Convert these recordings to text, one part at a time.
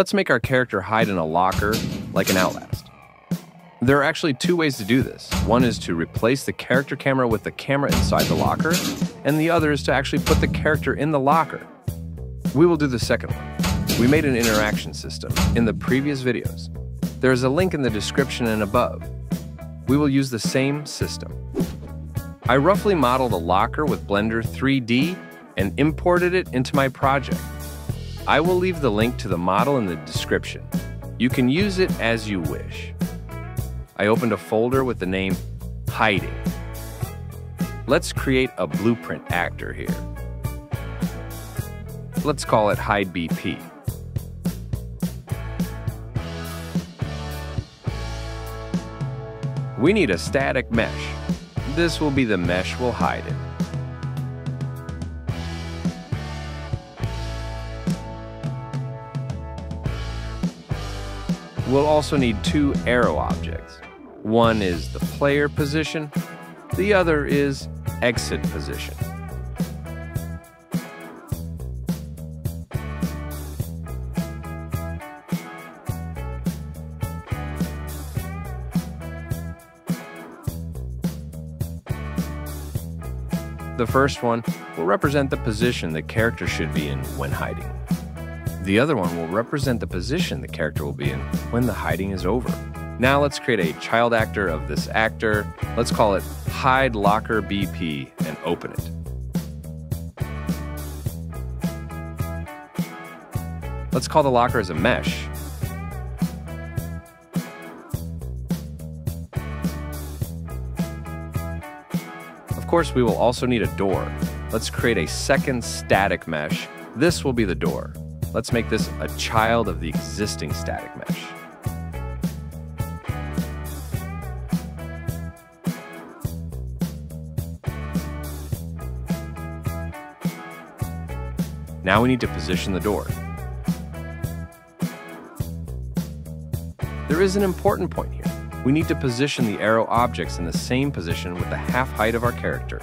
Let's make our character hide in a locker like an Outlast. There are actually two ways to do this. One is to replace the character camera with the camera inside the locker, and the other is to actually put the character in the locker. We will do the second one. We made an interaction system in the previous videos. There is a link in the description and above. We will use the same system. I roughly modeled a locker with Blender 3D and imported it into my project. I will leave the link to the model in the description. You can use it as you wish. I opened a folder with the name Hiding. Let's create a blueprint actor here. Let's call it Hide BP. We need a static mesh. This will be the mesh we'll hide in. We'll also need two arrow objects. One is the player position, the other is exit position. The first one will represent the position the character should be in when hiding. The other one will represent the position the character will be in when the hiding is over. Now let's create a child actor of this actor. Let's call it Hide Locker BP and open it. Let's call the locker as a mesh. Of course, we will also need a door. Let's create a second static mesh. This will be the door. Let's make this a child of the existing static mesh. Now we need to position the door. There is an important point here. We need to position the arrow objects in the same position with the half height of our character.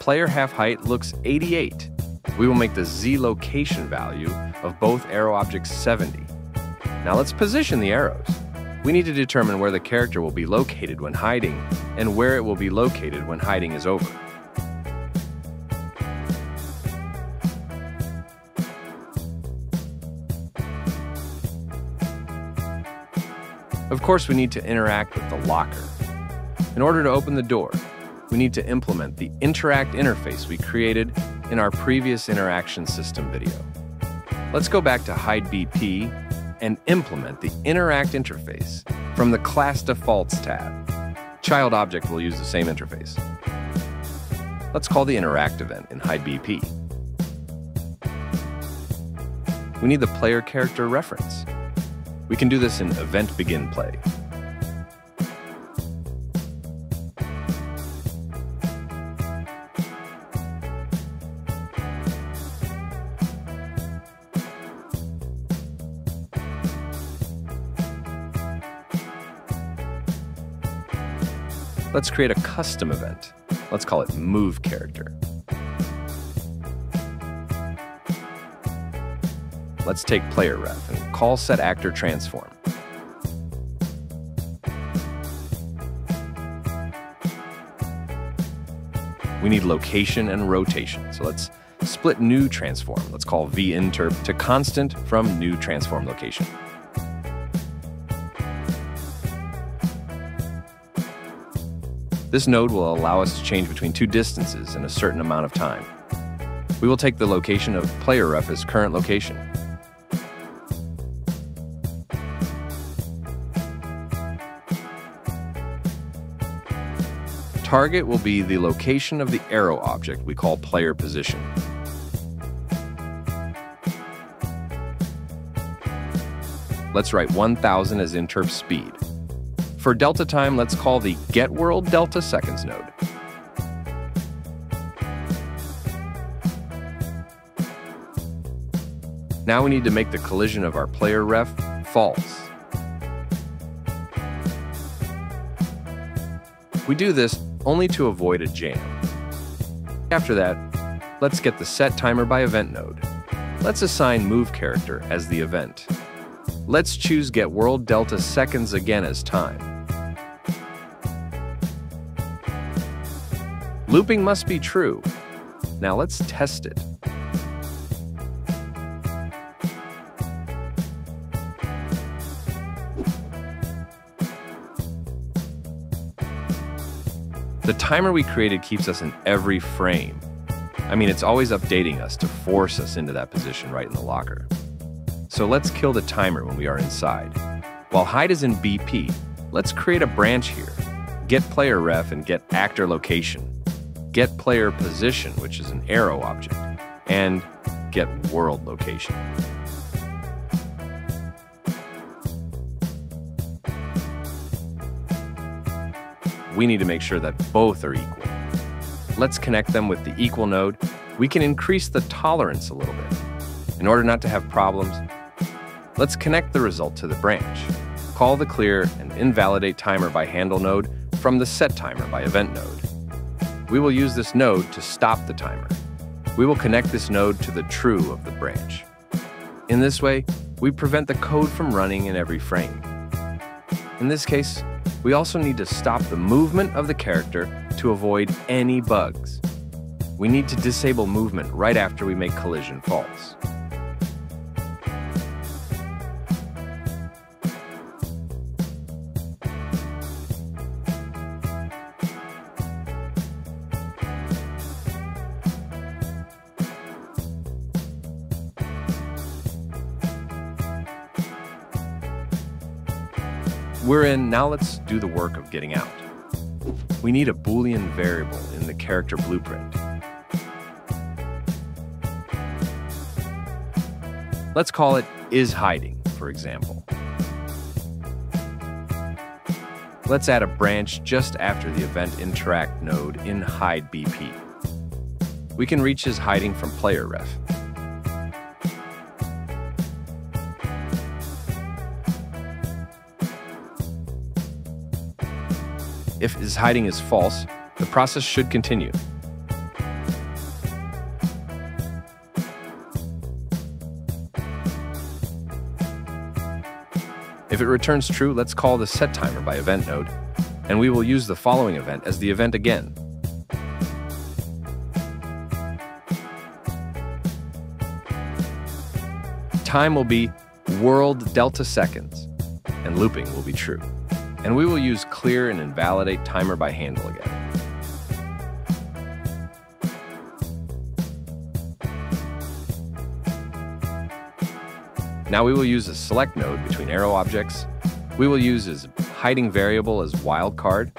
Player half height looks 88. We will make the Z location value of both arrow objects 70. Now let's position the arrows. We need to determine where the character will be located when hiding and where it will be located when hiding is over. Of course, we need to interact with the locker. In order to open the door, we need to implement the Interact interface we created in our previous interaction system video. Let's go back to Hide BP and implement the Interact interface from the Class Defaults tab. Child Object will use the same interface. Let's call the Interact event in Hide BP. We need the player character reference. We can do this in Event Begin Play. Let's create a custom event. Let's call it Move Character. Let's take Player Ref and call Set Actor Transform. We need location and rotation, so let's split new transform. Let's call vinterp to constant from new transform location. This node will allow us to change between two distances in a certain amount of time. We will take the location of player ref as current location. Target will be the location of the arrow object we call player position. Let's write 1000 as interp speed. For delta time, let's call the get world delta seconds node. Now we need to make the collision of our player ref false. We do this only to avoid a jam. After that, let's get the set timer by event node. Let's assign move character as the event. Let's choose Get World Delta Seconds again as time. Looping must be true. Now let's test it. The timer we created keeps us in every frame. I mean, it's always updating us to force us into that position right in the locker. So let's kill the timer when we are inside. While hide is in BP, let's create a branch here. Get player ref and get actor location. Get player position, which is an arrow object. And get world location. We need to make sure that both are equal. Let's connect them with the equal node. We can increase the tolerance a little bit. In order not to have problems, Let's connect the result to the branch. Call the clear and invalidate timer by handle node from the set timer by event node. We will use this node to stop the timer. We will connect this node to the true of the branch. In this way, we prevent the code from running in every frame. In this case, we also need to stop the movement of the character to avoid any bugs. We need to disable movement right after we make collision false. We're in, now let's do the work of getting out. We need a Boolean variable in the character blueprint. Let's call it is hiding, for example. Let's add a branch just after the event interact node in hide BP. We can reach is hiding from player ref. If is hiding is false, the process should continue. If it returns true, let's call the set timer by event node, and we will use the following event as the event again. Time will be world delta seconds, and looping will be true and we will use clear and invalidate timer by handle again. Now we will use a select node between arrow objects. We will use as hiding variable as wildcard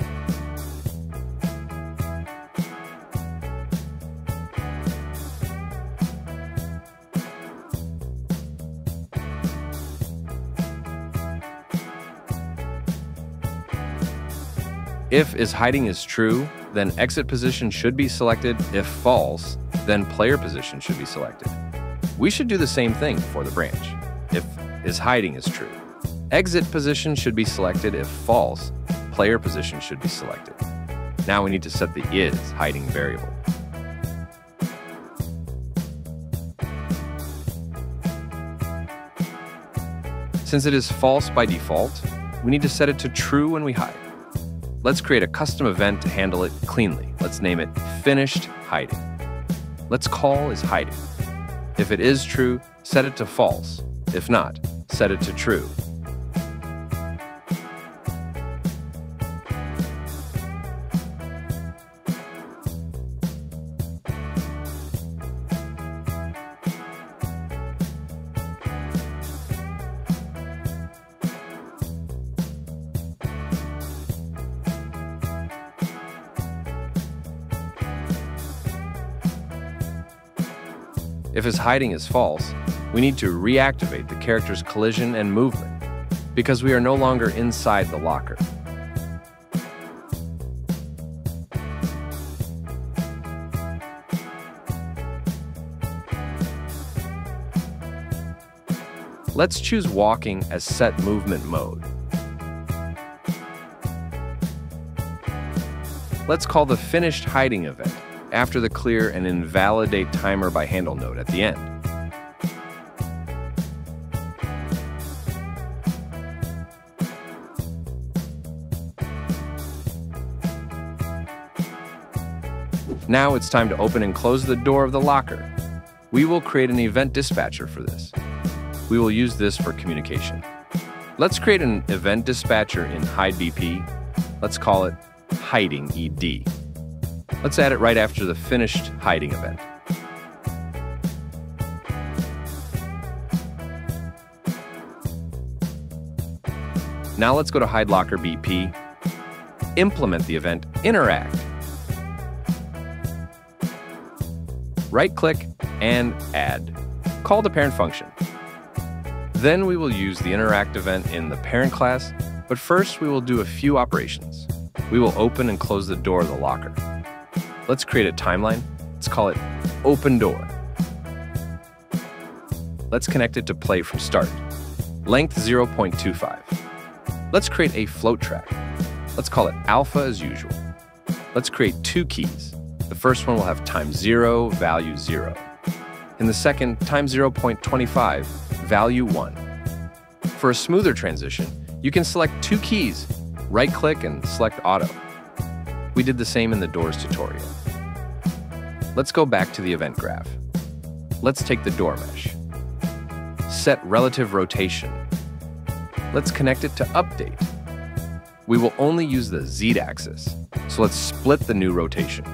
If is hiding is true, then exit position should be selected. If false, then player position should be selected. We should do the same thing for the branch. If is hiding is true. Exit position should be selected. If false, player position should be selected. Now we need to set the is hiding variable. Since it is false by default, we need to set it to true when we hide. Let's create a custom event to handle it cleanly. Let's name it finished hiding. Let's call is hiding. If it is true, set it to false. If not, set it to true. If is hiding is false, we need to reactivate the character's collision and movement, because we are no longer inside the locker. Let's choose walking as set movement mode. Let's call the finished hiding event after the clear and invalidate timer by handle node at the end. Now it's time to open and close the door of the locker. We will create an event dispatcher for this. We will use this for communication. Let's create an event dispatcher in HideBP. Let's call it Hiding ED. Let's add it right after the finished hiding event. Now let's go to HideLocker BP, implement the event Interact. Right-click and Add. Call the parent function. Then we will use the Interact event in the parent class, but first we will do a few operations. We will open and close the door of the locker. Let's create a timeline. Let's call it Open Door. Let's connect it to play from start. Length 0.25. Let's create a float track. Let's call it alpha as usual. Let's create two keys. The first one will have time 0, value 0. In the second, time 0.25, value 1. For a smoother transition, you can select two keys, right-click and select Auto. We did the same in the Doors tutorial. Let's go back to the event graph. Let's take the door mesh. Set relative rotation let's connect it to update. We will only use the z-axis, so let's split the new rotation.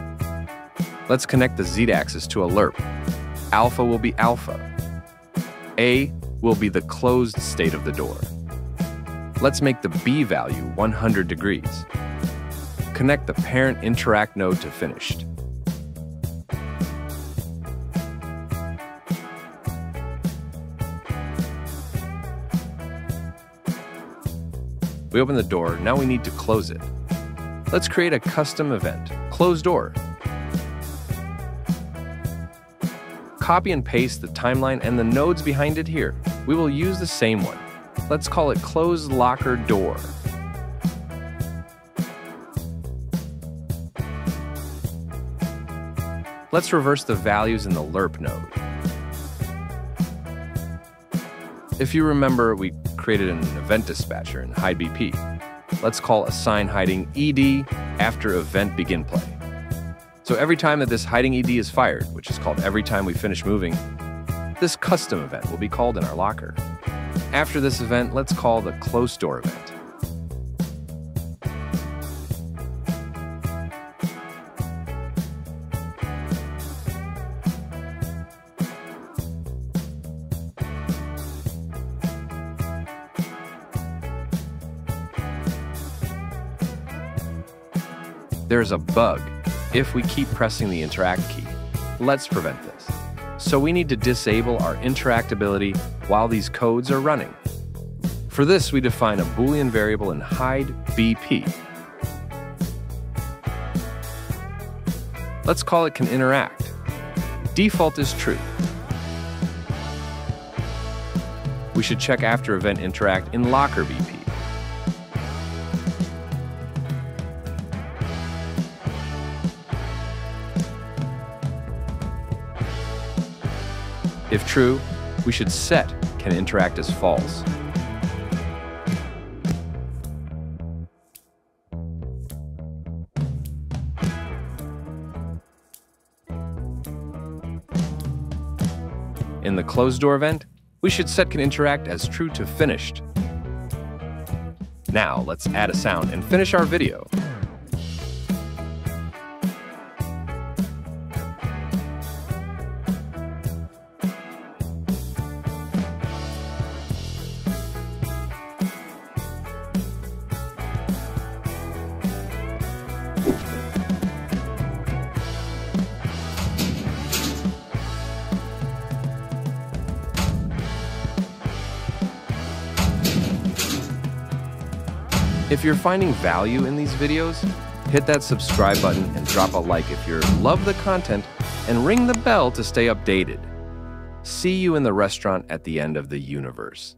Let's connect the z-axis to a lerp. Alpha will be alpha. A will be the closed state of the door. Let's make the B value 100 degrees. Connect the parent interact node to finished. We open the door, now we need to close it. Let's create a custom event, close door. Copy and paste the timeline and the nodes behind it here. We will use the same one. Let's call it close locker door. Let's reverse the values in the lerp node. If you remember, we created an event dispatcher in HideBP. Let's call assign hiding ED after event begin play. So every time that this hiding ED is fired, which is called every time we finish moving, this custom event will be called in our locker. After this event, let's call the close door event. There's a bug if we keep pressing the interact key. Let's prevent this. So we need to disable our interactability while these codes are running. For this, we define a Boolean variable in hide BP. Let's call it can interact. Default is true. We should check after event interact in locker BP. If true, we should set can interact as false. In the closed door event, we should set can interact as true to finished. Now let's add a sound and finish our video. If you're finding value in these videos, hit that subscribe button and drop a like if you love the content and ring the bell to stay updated. See you in the restaurant at the end of the universe.